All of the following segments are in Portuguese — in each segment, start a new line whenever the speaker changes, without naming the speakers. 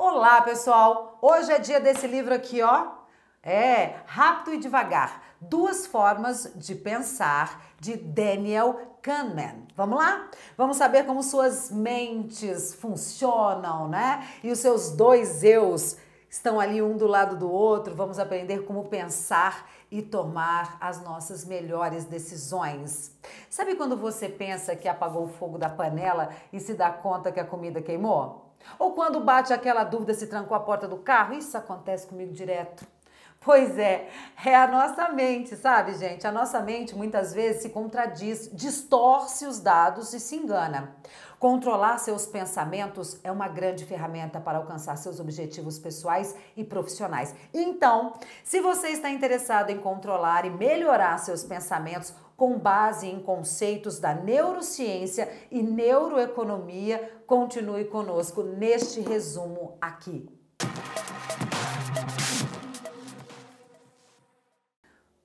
Olá, pessoal! Hoje é dia desse livro aqui, ó. É Rápido e Devagar. Duas formas de pensar de Daniel Kahneman. Vamos lá? Vamos saber como suas mentes funcionam, né? E os seus dois eus estão ali um do lado do outro. Vamos aprender como pensar e tomar as nossas melhores decisões. Sabe quando você pensa que apagou o fogo da panela e se dá conta que a comida queimou? Ou quando bate aquela dúvida se trancou a porta do carro? Isso acontece comigo direto. Pois é, é a nossa mente, sabe, gente? A nossa mente muitas vezes se contradiz, distorce os dados e se engana. Controlar seus pensamentos é uma grande ferramenta para alcançar seus objetivos pessoais e profissionais. Então, se você está interessado em controlar e melhorar seus pensamentos com base em conceitos da neurociência e neuroeconomia, continue conosco neste resumo aqui.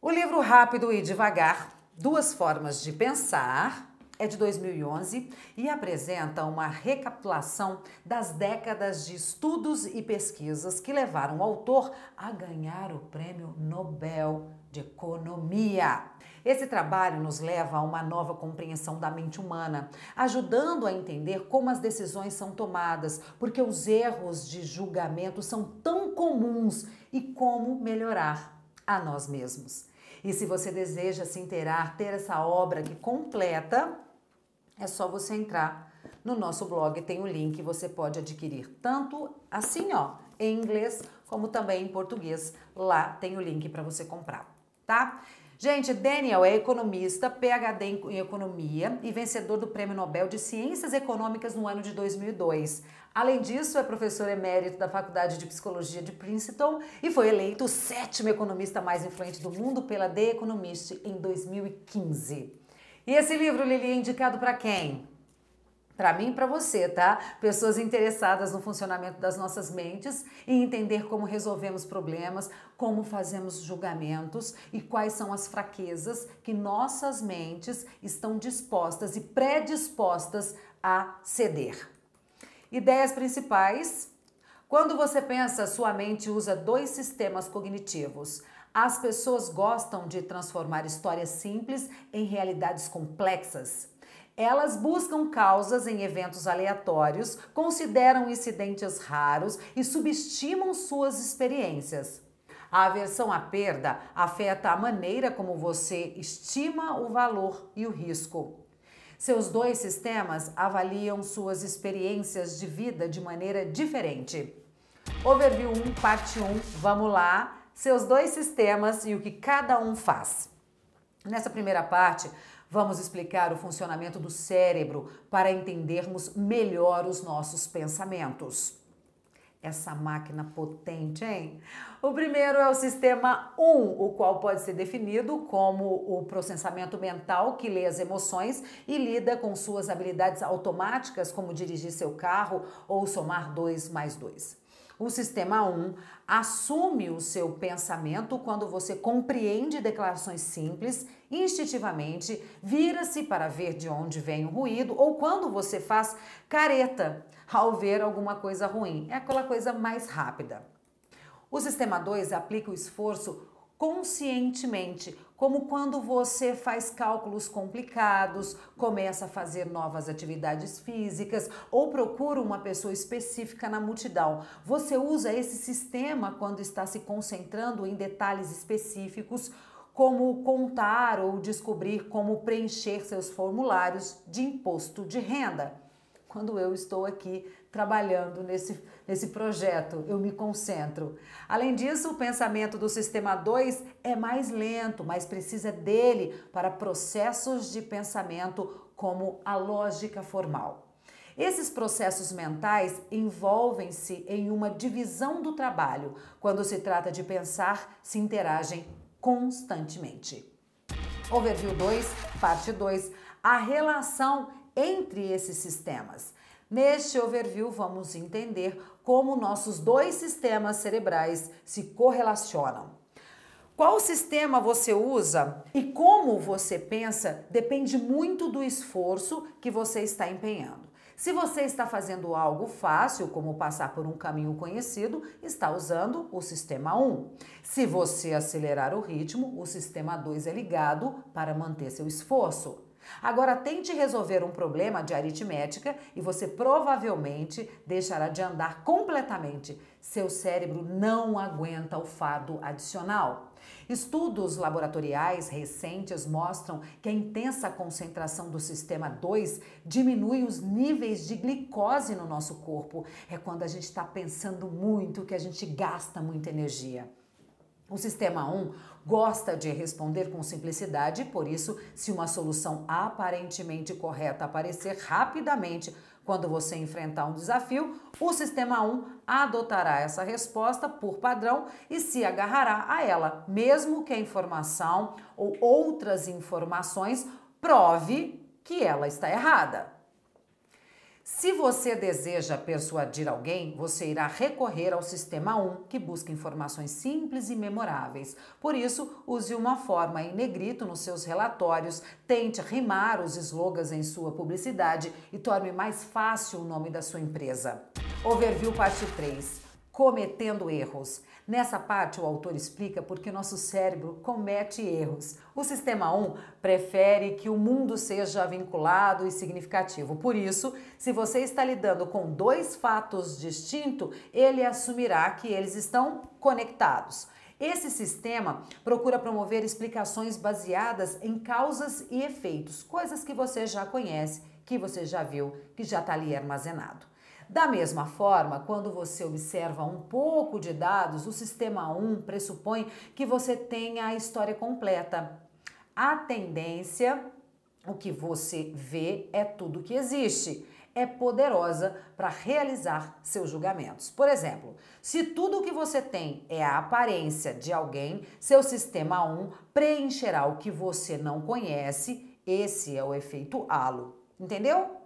O livro Rápido e Devagar, Duas Formas de Pensar, é de 2011 e apresenta uma recapitulação das décadas de estudos e pesquisas que levaram o autor a ganhar o Prêmio Nobel de Economia. Esse trabalho nos leva a uma nova compreensão da mente humana, ajudando a entender como as decisões são tomadas, porque os erros de julgamento são tão comuns e como melhorar a nós mesmos. E se você deseja se inteirar, ter essa obra aqui completa, é só você entrar no nosso blog, tem o um link, você pode adquirir tanto assim, ó, em inglês, como também em português. Lá tem o link para você comprar, tá? Gente, Daniel é economista, PhD em economia e vencedor do Prêmio Nobel de Ciências Econômicas no ano de 2002. Além disso, é professor emérito da Faculdade de Psicologia de Princeton e foi eleito o sétimo economista mais influente do mundo pela The Economist em 2015. E esse livro, Lili, é indicado para quem? Para mim e para você, tá? Pessoas interessadas no funcionamento das nossas mentes e entender como resolvemos problemas, como fazemos julgamentos e quais são as fraquezas que nossas mentes estão dispostas e predispostas a ceder. Ideias principais. Quando você pensa, sua mente usa dois sistemas cognitivos. As pessoas gostam de transformar histórias simples em realidades complexas. Elas buscam causas em eventos aleatórios, consideram incidentes raros e subestimam suas experiências. A aversão à perda afeta a maneira como você estima o valor e o risco. Seus dois sistemas avaliam suas experiências de vida de maneira diferente. Overview 1, parte 1, vamos lá. Seus dois sistemas e o que cada um faz. Nessa primeira parte, vamos explicar o funcionamento do cérebro para entendermos melhor os nossos pensamentos essa máquina potente, hein? O primeiro é o sistema 1, o qual pode ser definido como o processamento mental que lê as emoções e lida com suas habilidades automáticas, como dirigir seu carro ou somar 2 mais 2. O sistema 1 assume o seu pensamento quando você compreende declarações simples, instintivamente, vira-se para ver de onde vem o ruído ou quando você faz careta ao ver alguma coisa ruim. É aquela coisa mais rápida. O sistema 2 aplica o esforço conscientemente, como quando você faz cálculos complicados, começa a fazer novas atividades físicas ou procura uma pessoa específica na multidão. Você usa esse sistema quando está se concentrando em detalhes específicos, como contar ou descobrir como preencher seus formulários de imposto de renda quando eu estou aqui trabalhando nesse, nesse projeto, eu me concentro. Além disso, o pensamento do sistema 2 é mais lento, mas precisa dele para processos de pensamento como a lógica formal. Esses processos mentais envolvem-se em uma divisão do trabalho. Quando se trata de pensar, se interagem constantemente. Overview 2, parte 2. A relação entre esses sistemas. Neste overview, vamos entender como nossos dois sistemas cerebrais se correlacionam. Qual sistema você usa e como você pensa depende muito do esforço que você está empenhando. Se você está fazendo algo fácil, como passar por um caminho conhecido, está usando o sistema 1. Se você acelerar o ritmo, o sistema 2 é ligado para manter seu esforço. Agora tente resolver um problema de aritmética e você provavelmente deixará de andar completamente. Seu cérebro não aguenta o fardo adicional. Estudos laboratoriais recentes mostram que a intensa concentração do sistema 2 diminui os níveis de glicose no nosso corpo. É quando a gente está pensando muito que a gente gasta muita energia. O sistema 1 gosta de responder com simplicidade, por isso, se uma solução aparentemente correta aparecer rapidamente quando você enfrentar um desafio, o sistema 1 adotará essa resposta por padrão e se agarrará a ela, mesmo que a informação ou outras informações prove que ela está errada. Se você deseja persuadir alguém, você irá recorrer ao sistema 1, que busca informações simples e memoráveis. Por isso, use uma forma em negrito nos seus relatórios, tente rimar os slogans em sua publicidade e torne mais fácil o nome da sua empresa. Overview parte 3 cometendo erros. Nessa parte, o autor explica por que nosso cérebro comete erros. O sistema 1 prefere que o mundo seja vinculado e significativo. Por isso, se você está lidando com dois fatos distintos, ele assumirá que eles estão conectados. Esse sistema procura promover explicações baseadas em causas e efeitos, coisas que você já conhece, que você já viu, que já está ali armazenado. Da mesma forma, quando você observa um pouco de dados, o sistema 1 pressupõe que você tenha a história completa. A tendência, o que você vê, é tudo que existe. É poderosa para realizar seus julgamentos. Por exemplo, se tudo o que você tem é a aparência de alguém, seu sistema 1 preencherá o que você não conhece. Esse é o efeito halo. Entendeu?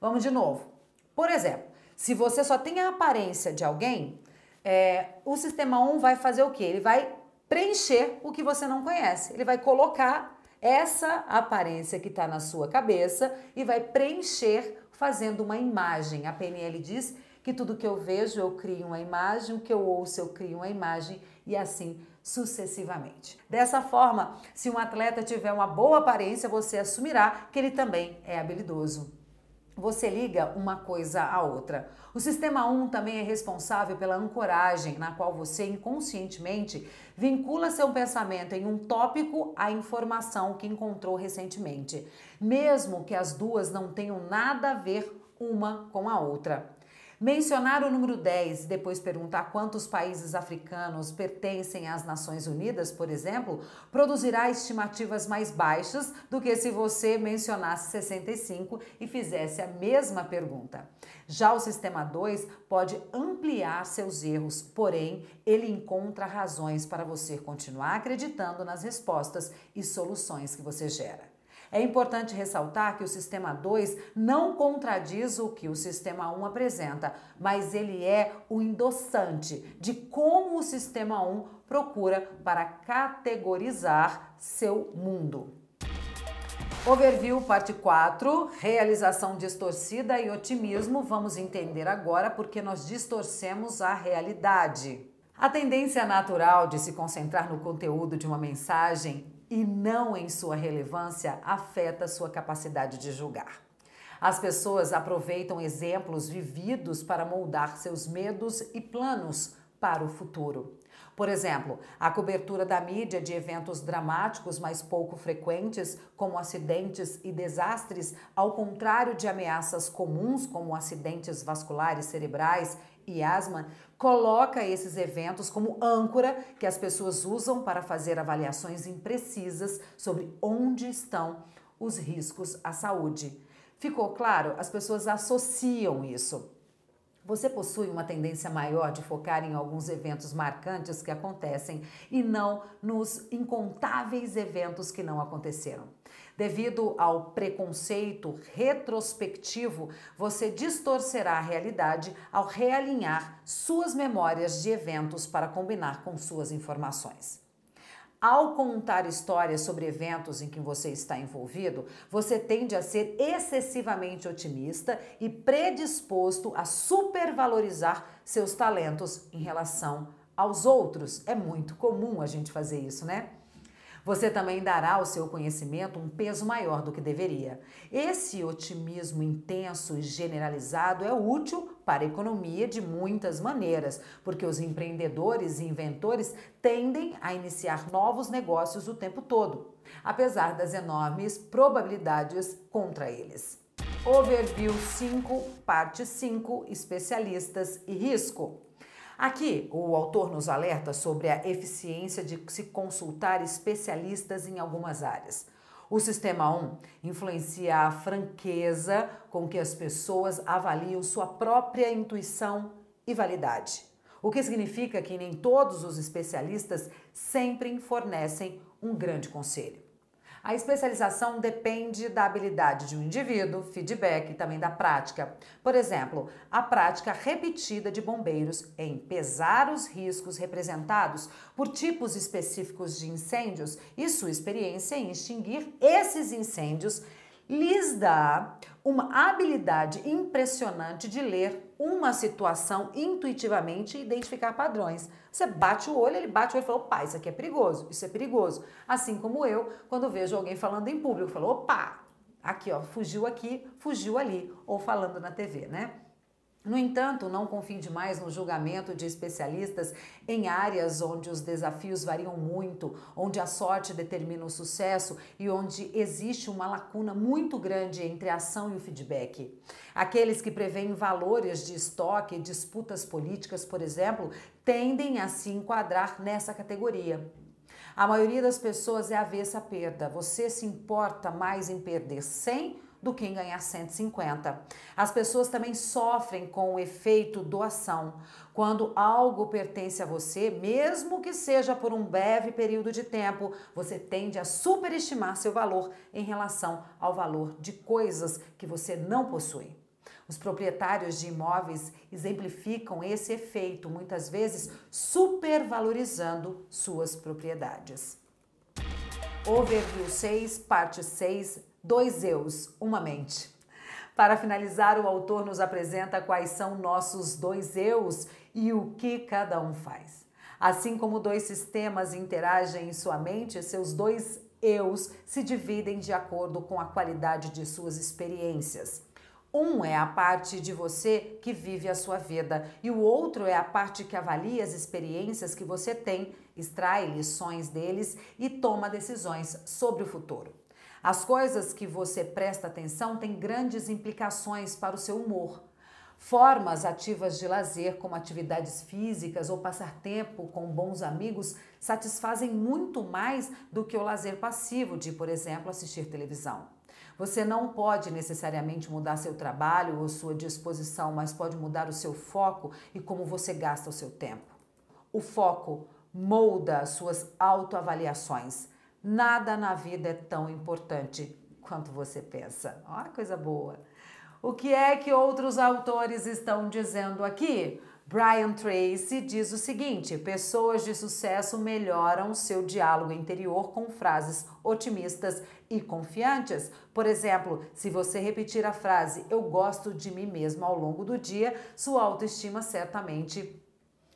Vamos de novo. Por exemplo, se você só tem a aparência de alguém, é, o sistema 1 vai fazer o quê? Ele vai preencher o que você não conhece. Ele vai colocar essa aparência que está na sua cabeça e vai preencher fazendo uma imagem. A PNL diz que tudo que eu vejo eu crio uma imagem, o que eu ouço eu crio uma imagem e assim sucessivamente. Dessa forma, se um atleta tiver uma boa aparência, você assumirá que ele também é habilidoso você liga uma coisa à outra. O sistema 1 também é responsável pela ancoragem, na qual você inconscientemente vincula seu pensamento em um tópico à informação que encontrou recentemente, mesmo que as duas não tenham nada a ver uma com a outra. Mencionar o número 10 e depois perguntar quantos países africanos pertencem às Nações Unidas, por exemplo, produzirá estimativas mais baixas do que se você mencionasse 65 e fizesse a mesma pergunta. Já o sistema 2 pode ampliar seus erros, porém, ele encontra razões para você continuar acreditando nas respostas e soluções que você gera. É importante ressaltar que o sistema 2 não contradiz o que o sistema 1 apresenta, mas ele é o endossante de como o sistema 1 procura para categorizar seu mundo. Overview, parte 4, realização distorcida e otimismo. Vamos entender agora porque nós distorcemos a realidade. A tendência natural de se concentrar no conteúdo de uma mensagem e não em sua relevância afeta sua capacidade de julgar. As pessoas aproveitam exemplos vividos para moldar seus medos e planos para o futuro. Por exemplo, a cobertura da mídia de eventos dramáticos mais pouco frequentes, como acidentes e desastres, ao contrário de ameaças comuns, como acidentes vasculares cerebrais e asma, coloca esses eventos como âncora que as pessoas usam para fazer avaliações imprecisas sobre onde estão os riscos à saúde. Ficou claro? As pessoas associam isso. Você possui uma tendência maior de focar em alguns eventos marcantes que acontecem e não nos incontáveis eventos que não aconteceram. Devido ao preconceito retrospectivo, você distorcerá a realidade ao realinhar suas memórias de eventos para combinar com suas informações. Ao contar histórias sobre eventos em que você está envolvido, você tende a ser excessivamente otimista e predisposto a supervalorizar seus talentos em relação aos outros. É muito comum a gente fazer isso, né? Você também dará ao seu conhecimento um peso maior do que deveria. Esse otimismo intenso e generalizado é útil para a economia de muitas maneiras, porque os empreendedores e inventores tendem a iniciar novos negócios o tempo todo, apesar das enormes probabilidades contra eles. Overview 5, parte 5, especialistas e risco. Aqui, o autor nos alerta sobre a eficiência de se consultar especialistas em algumas áreas. O sistema 1 influencia a franqueza com que as pessoas avaliam sua própria intuição e validade. O que significa que nem todos os especialistas sempre fornecem um grande conselho. A especialização depende da habilidade de um indivíduo, feedback e também da prática. Por exemplo, a prática repetida de bombeiros em pesar os riscos representados por tipos específicos de incêndios e sua experiência em extinguir esses incêndios lhes dá uma habilidade impressionante de ler uma situação intuitivamente e identificar padrões. Você bate o olho, ele bate o olho e fala: opa, isso aqui é perigoso, isso é perigoso. Assim como eu, quando vejo alguém falando em público, falo: opa, aqui ó, fugiu aqui, fugiu ali, ou falando na TV, né? No entanto, não confie demais no julgamento de especialistas em áreas onde os desafios variam muito, onde a sorte determina o sucesso e onde existe uma lacuna muito grande entre a ação e o feedback. Aqueles que preveem valores de estoque e disputas políticas, por exemplo, tendem a se enquadrar nessa categoria. A maioria das pessoas é avessa à perda. Você se importa mais em perder 100 do que em ganhar 150. As pessoas também sofrem com o efeito doação. Quando algo pertence a você, mesmo que seja por um breve período de tempo, você tende a superestimar seu valor em relação ao valor de coisas que você não possui. Os proprietários de imóveis exemplificam esse efeito, muitas vezes supervalorizando suas propriedades. Overview 6, parte 6 Dois eus, uma mente. Para finalizar, o autor nos apresenta quais são nossos dois eus e o que cada um faz. Assim como dois sistemas interagem em sua mente, seus dois eus se dividem de acordo com a qualidade de suas experiências. Um é a parte de você que vive a sua vida e o outro é a parte que avalia as experiências que você tem, extrai lições deles e toma decisões sobre o futuro. As coisas que você presta atenção têm grandes implicações para o seu humor. Formas ativas de lazer, como atividades físicas ou passar tempo com bons amigos, satisfazem muito mais do que o lazer passivo de, por exemplo, assistir televisão. Você não pode necessariamente mudar seu trabalho ou sua disposição, mas pode mudar o seu foco e como você gasta o seu tempo. O foco molda suas autoavaliações. Nada na vida é tão importante quanto você pensa. Olha coisa boa. O que é que outros autores estão dizendo aqui? Brian Tracy diz o seguinte: pessoas de sucesso melhoram seu diálogo interior com frases otimistas e confiantes. Por exemplo, se você repetir a frase eu gosto de mim mesmo ao longo do dia, sua autoestima certamente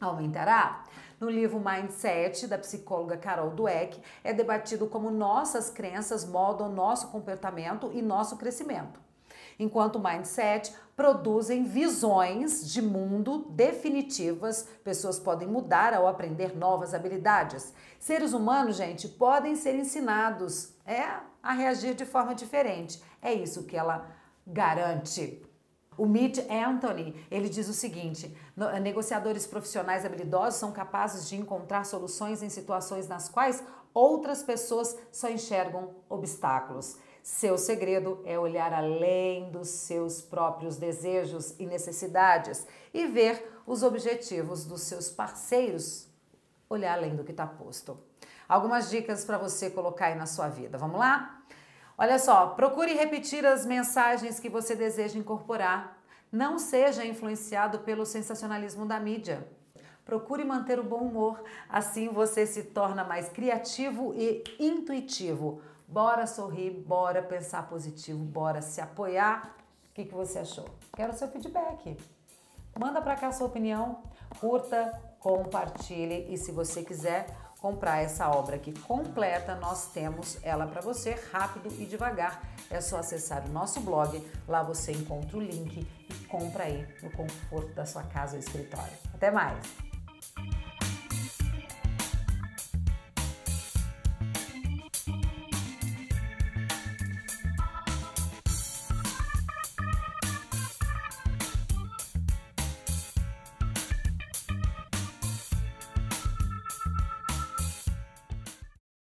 aumentará. No livro Mindset, da psicóloga Carol Dweck, é debatido como nossas crenças moldam nosso comportamento e nosso crescimento. Enquanto mindset produzem visões de mundo definitivas, pessoas podem mudar ao aprender novas habilidades. Seres humanos, gente, podem ser ensinados é, a reagir de forma diferente. É isso que ela garante. O Mitch Anthony, ele diz o seguinte: negociadores profissionais habilidosos são capazes de encontrar soluções em situações nas quais outras pessoas só enxergam obstáculos. Seu segredo é olhar além dos seus próprios desejos e necessidades e ver os objetivos dos seus parceiros, olhar além do que está posto. Algumas dicas para você colocar aí na sua vida. Vamos lá? Olha só, procure repetir as mensagens que você deseja incorporar. Não seja influenciado pelo sensacionalismo da mídia. procure manter o bom humor, assim você se torna mais criativo e intuitivo. Bora sorrir, bora pensar positivo, bora se apoiar. O que, que você achou? Quero seu feedback. Manda para cá sua opinião, curta, compartilhe e se você quiser comprar essa obra aqui completa, nós temos ela para você rápido e devagar. É só acessar o nosso blog, lá você encontra o link e compra aí no conforto da sua casa ou escritório. Até mais!